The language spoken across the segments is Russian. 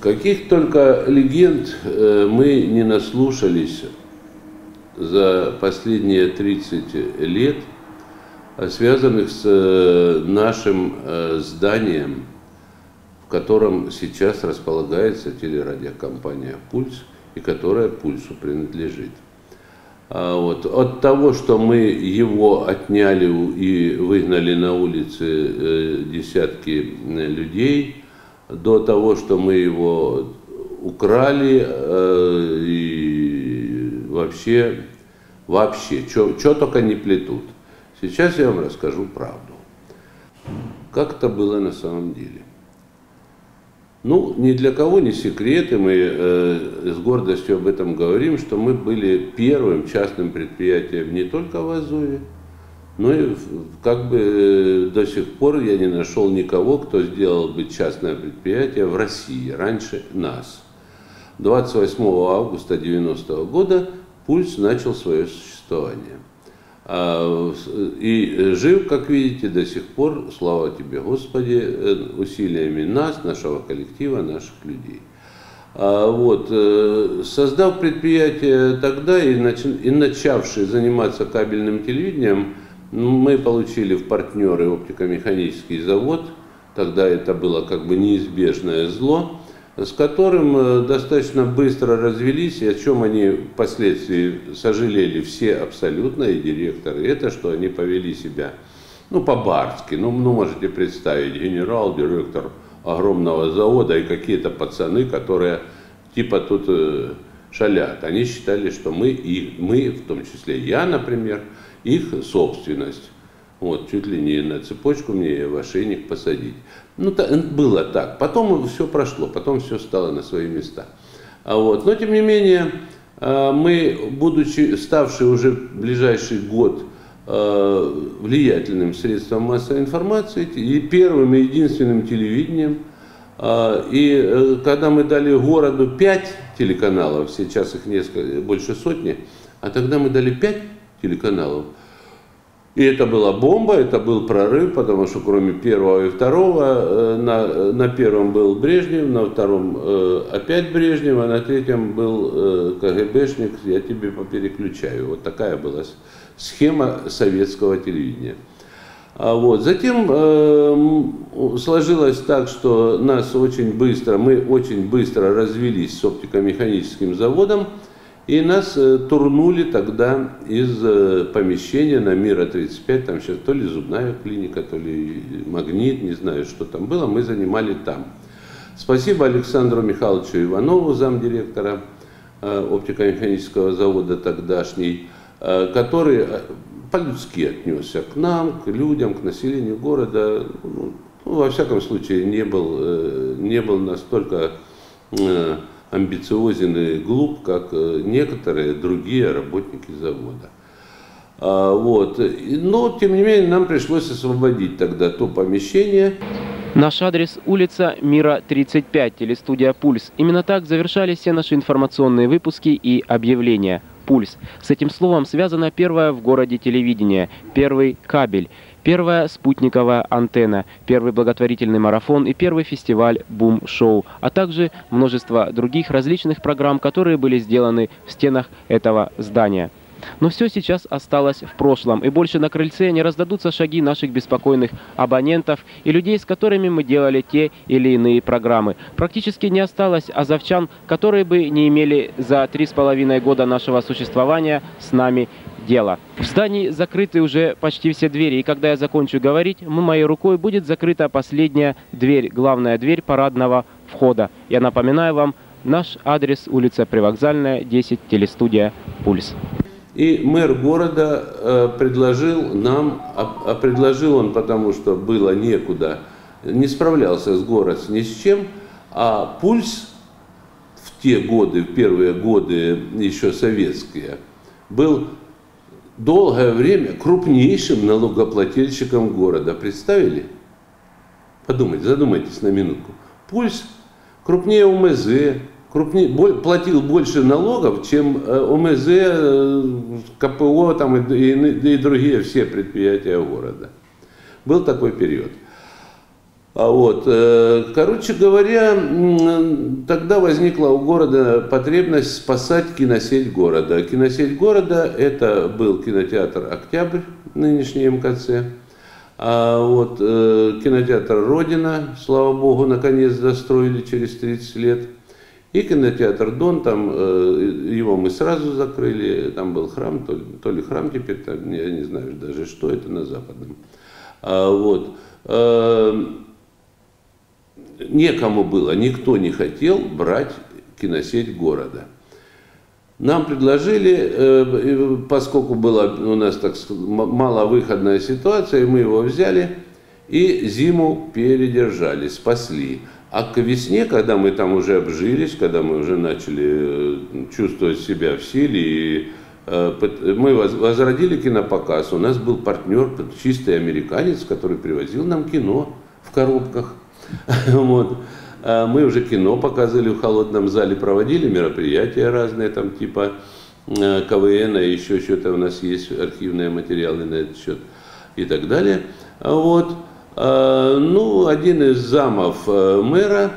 Каких только легенд э, мы не наслушались за последние 30 лет, связанных с э, нашим э, зданием, котором сейчас располагается телерадиокомпания «Пульс» и которая «Пульсу» принадлежит. А вот. От того, что мы его отняли и выгнали на улицы десятки людей – до того, что мы его украли э, и вообще, вообще, что только не плетут. Сейчас я вам расскажу правду. Как это было на самом деле. Ну, ни для кого не секрет, и мы э, с гордостью об этом говорим, что мы были первым частным предприятием не только в Азове, ну и как бы э, до сих пор я не нашел никого, кто сделал бы частное предприятие в России раньше нас. 28 августа 90 года Пульс начал свое существование. А, и жив, как видите, до сих пор, слава тебе, Господи, э, усилиями нас, нашего коллектива, наших людей. А, вот, э, создав предприятие тогда и, начавший заниматься кабельным телевидением, мы получили в партнеры оптико-механический завод, тогда это было как бы неизбежное зло, с которым э, достаточно быстро развелись, и о чем они впоследствии сожалели все абсолютно, и директоры, это что они повели себя, ну, по-барски, ну, ну, можете представить, генерал, директор огромного завода и какие-то пацаны, которые типа тут э, шалят. Они считали, что мы, и мы, в том числе я, например, их собственность. Вот, чуть ли не на цепочку мне в ошейник посадить. Ну, та, было так. Потом все прошло, потом все стало на свои места. А вот, но, тем не менее, а, мы, будучи ставшие уже ближайший год а, влиятельным средством массовой информации и первым и единственным телевидением, а, и э, когда мы дали городу пять телеканалов, сейчас их несколько, больше сотни, а тогда мы дали пять телеканалов. И это была бомба, это был прорыв, потому что кроме первого и второго, э, на, на первом был Брежнев, на втором э, опять Брежнев, а на третьем был э, КГБшник, я тебе попереключаю. Вот такая была схема советского телевидения. А вот. Затем э, сложилось так, что нас очень быстро, мы очень быстро развелись с оптико-механическим заводом, и нас э, турнули тогда из э, помещения на Мира 35, там сейчас то ли зубная клиника, то ли магнит, не знаю, что там было, мы занимали там. Спасибо Александру Михайловичу Иванову, замдиректора э, оптико-механического завода тогдашний, который по-людски отнесся к нам, к людям, к населению города. Ну, во всяком случае, не был, не был настолько амбициозен и глуп, как э, некоторые другие работники завода. А, вот. Но, тем не менее, нам пришлось освободить тогда то помещение. Наш адрес – улица Мира, 35, телестудия «Пульс». Именно так завершались все наши информационные выпуски и объявления. «Пульс». С этим словом связано первое в городе телевидение, первый кабель – первая спутниковая антенна, первый благотворительный марафон и первый фестиваль «Бум-шоу», а также множество других различных программ, которые были сделаны в стенах этого здания. Но все сейчас осталось в прошлом, и больше на крыльце не раздадутся шаги наших беспокойных абонентов и людей, с которыми мы делали те или иные программы. Практически не осталось азовчан, которые бы не имели за три с половиной года нашего существования с нами дела. В здании закрыты уже почти все двери, и когда я закончу говорить, моей рукой будет закрыта последняя дверь, главная дверь парадного входа. Я напоминаю вам, наш адрес улица Привокзальная, 10, телестудия «Пульс». И мэр города э, предложил нам, а, а предложил он потому, что было некуда, не справлялся с город ни с чем, а пульс в те годы, в первые годы еще советские, был долгое время крупнейшим налогоплательщиком города. Представили? Подумайте, задумайтесь на минутку. Пульс крупнее УМЗ, крупнее, платил больше налогов, чем э, ОМЗ, э, КПО там, и, и, и другие все предприятия города. Был такой период. А вот, э, короче говоря, тогда возникла у города потребность спасать киносеть города. Киносеть города это был кинотеатр «Октябрь», нынешний МКЦ. А вот кинотеатр «Родина», слава богу, наконец достроили через 30 лет. И кинотеатр Дон, там э, его мы сразу закрыли, там был храм, то ли, то ли храм теперь, там, я не знаю даже, что это на западном. А, вот. Некому было, никто не хотел брать киносеть города. Нам предложили, э, поскольку была у нас так маловыходная ситуация, мы его взяли и зиму передержали, спасли. А к весне, когда мы там уже обжились, когда мы уже начали э, чувствовать себя в силе, и э, мы возродили кинопоказ, у нас был партнер, чистый американец, который привозил нам кино в коробках. Вот. А мы уже кино показывали в холодном зале, проводили мероприятия разные, там типа э, КВН, и еще что-то у нас есть архивные материалы на этот счет и так далее. Вот. Э, ну, один из замов э, мэра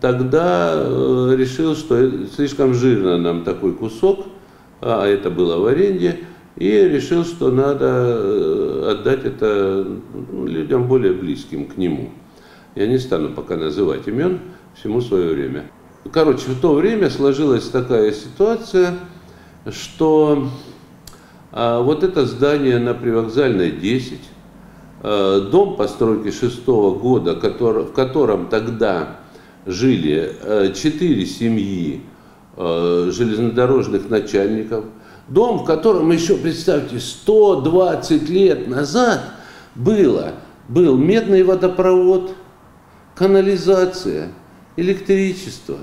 тогда э, решил, что слишком жирно нам такой кусок, а это было в аренде, и решил, что надо отдать это ну, людям более близким к нему. Я не стану пока называть имен, всему свое время. Короче, в то время сложилась такая ситуация, что а, вот это здание на привокзальной 10, Э, дом постройки шестого года, в котором тогда жили э, четыре семьи э, железнодорожных начальников. Дом, в котором еще, представьте, 120 лет назад было, был медный водопровод, канализация, электричество,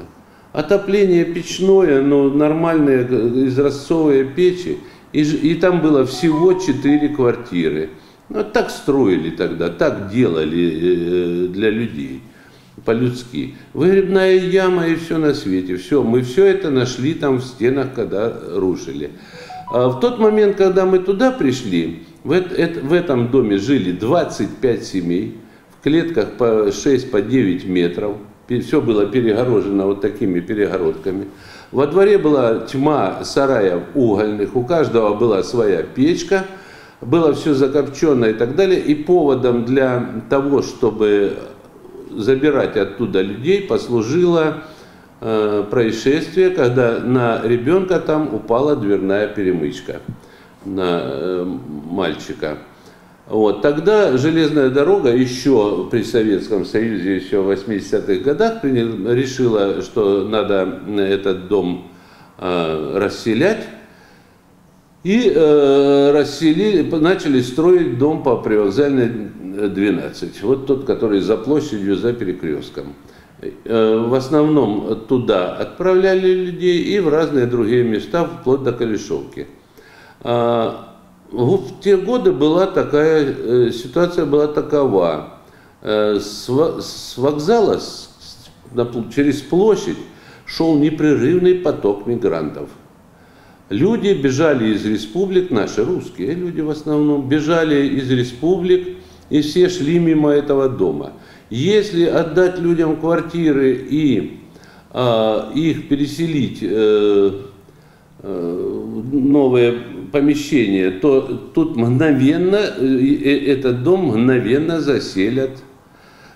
отопление печное, но нормальные изразцовые печи. И, и там было всего четыре квартиры. Ну, так строили тогда, так делали э, для людей по-людски. Выгребная яма и все на свете. Все, мы все это нашли там в стенах, когда рушили. А в тот момент, когда мы туда пришли, в, это, в этом доме жили 25 семей, клетках по 6, по 9 метров. Все было перегорожено вот такими перегородками. Во дворе была тьма сараев угольных, у каждого была своя печка – было все закопчено и так далее. И поводом для того, чтобы забирать оттуда людей, послужило э, происшествие, когда на ребенка там упала дверная перемычка на э, мальчика. Вот. Тогда железная дорога еще при Советском Союзе, еще в 80-х годах принял, решила, что надо этот дом э, расселять и э, расселили, начали строить дом по привокзальной 12. Вот тот, который за площадью, за перекрестком. Э, в основном туда отправляли людей и в разные другие места, вплоть до Калишовки. В те годы была такая, э, ситуация была такова. Э, с, вокзала на, через площадь шел непрерывный поток мигрантов – Люди бежали из республик, наши русские люди в основном, бежали из республик, и все шли мимо этого дома. Если отдать людям квартиры и а, их переселить э, э, новые помещения, то тут мгновенно, э, э, этот дом мгновенно заселят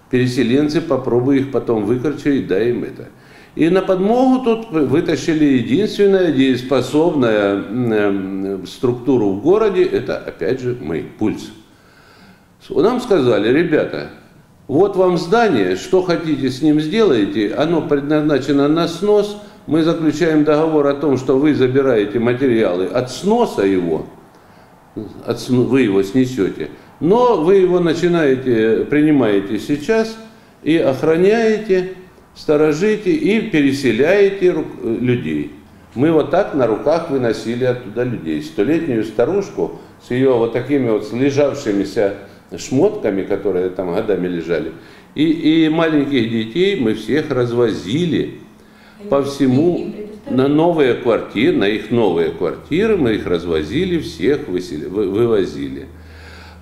переселенцы, попробуй их потом выкорчевать, дай им это. И на подмогу тут вытащили единственная дееспособная эм, структуру в городе, это опять же мы, пульс. Нам сказали, ребята, вот вам здание, что хотите с ним сделаете, оно предназначено на снос, мы заключаем договор о том, что вы забираете материалы от сноса его, от, вы его снесете, но вы его начинаете, принимаете сейчас и охраняете, сторожите и переселяете людей. Мы вот так на руках выносили оттуда людей. Столетнюю старушку с ее вот такими вот лежавшимися шмотками, которые там годами лежали, И, и маленьких детей мы всех развозили по всему на новые квартиры, на их новые квартиры, мы их развозили, всех высели, вывозили.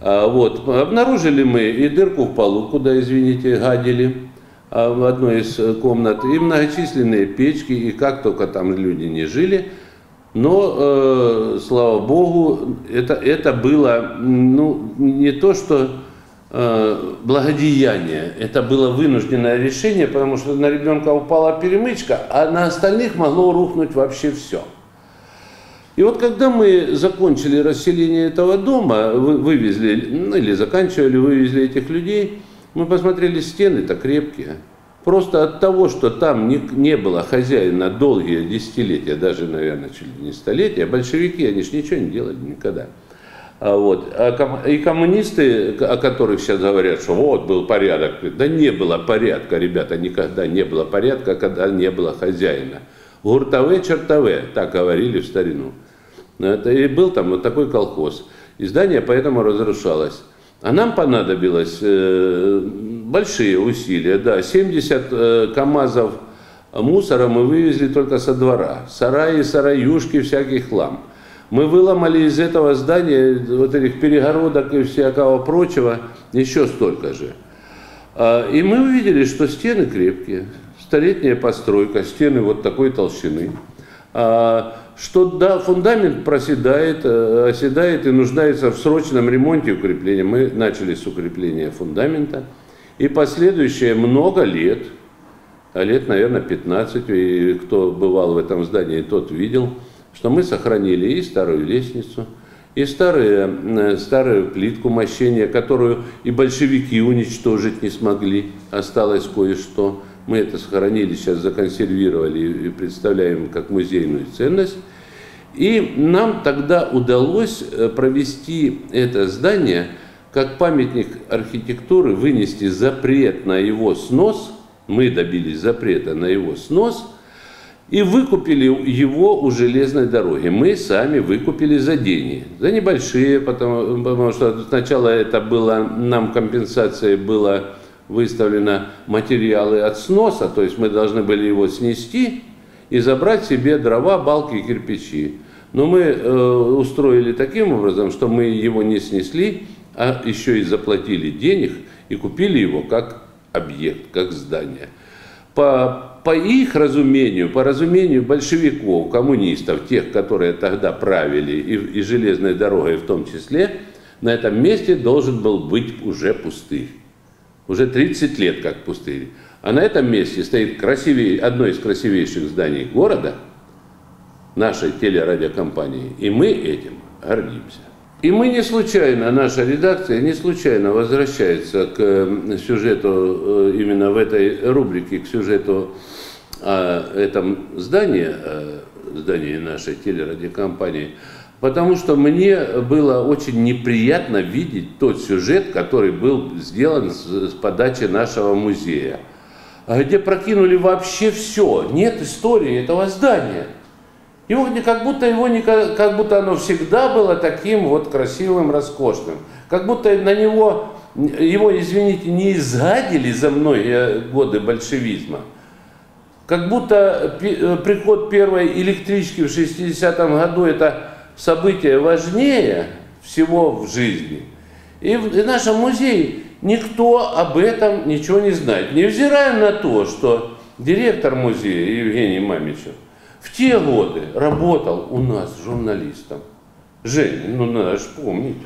А, вот, обнаружили мы и дырку в полу, куда, извините, гадили а, в одной из комнат, и многочисленные печки, и как только там люди не жили. Но, э, слава богу, это, это было ну, не то, что Э, благодеяние. Это было вынужденное решение, потому что на ребенка упала перемычка, а на остальных могло рухнуть вообще все. И вот когда мы закончили расселение этого дома, вывезли, ну, или заканчивали, вывезли этих людей, мы посмотрели, стены-то крепкие. Просто от того, что там не, не было хозяина долгие десятилетия, даже, наверное, чуть ли не столетия, большевики, они же ничего не делали никогда. А вот. А и коммунисты, о которых сейчас говорят, что вот был порядок, да не было порядка, ребята, никогда не было порядка, когда не было хозяина. Гуртове, чертове, так говорили в старину. Это и был там вот такой колхоз. И здание поэтому разрушалось. А нам понадобилось э, большие усилия, да, 70 э, КАМАЗов мусора мы вывезли только со двора. Сараи, сараюшки, всякий хлам. Мы выломали из этого здания, вот этих перегородок и всякого прочего, еще столько же. А, и мы увидели, что стены крепкие, столетняя постройка, стены вот такой толщины. А, что да, фундамент проседает, э, оседает и нуждается в срочном ремонте и укреплении. Мы начали с укрепления фундамента. И последующие много лет, а лет, наверное, 15, и кто бывал в этом здании, тот видел – что мы сохранили и старую лестницу, и старые, э, старую плитку мощения, которую и большевики уничтожить не смогли, осталось кое-что. Мы это сохранили, сейчас законсервировали и представляем как музейную ценность. И нам тогда удалось э, провести это здание как памятник архитектуры, вынести запрет на его снос. Мы добились запрета на его снос – и выкупили его у железной дороги. Мы сами выкупили за деньги, за небольшие, потому, потому что сначала это было, нам компенсация была выставлена материалы от сноса, то есть мы должны были его снести и забрать себе дрова, балки и кирпичи. Но мы э, устроили таким образом, что мы его не снесли, а еще и заплатили денег и купили его как объект, как здание. По по их разумению, по разумению большевиков, коммунистов, тех, которые тогда правили, и, и железной дорогой в том числе, на этом месте должен был быть уже пустырь. Уже 30 лет как пустырь. А на этом месте стоит красивее, одно из красивейших зданий города, нашей телерадиокомпании, и мы этим гордимся. И мы не случайно, наша редакция не случайно возвращается к сюжету, э, именно в этой рубрике, к сюжету о этом здании, здании нашей телерадиокомпании, потому что мне было очень неприятно видеть тот сюжет, который был сделан с, подачи нашего музея, где прокинули вообще все, нет истории этого здания. Его как будто его не, как будто оно всегда было таким вот красивым, роскошным, как будто на него его, извините, не изгадили за многие годы большевизма, как будто э, приход первой электрички в 60-м году это событие важнее всего в жизни. И в нашем музее никто об этом ничего не знает. Невзирая на то, что директор музея Евгений Мамичев в те годы работал у нас журналистом. Женя, ну надо же помнить.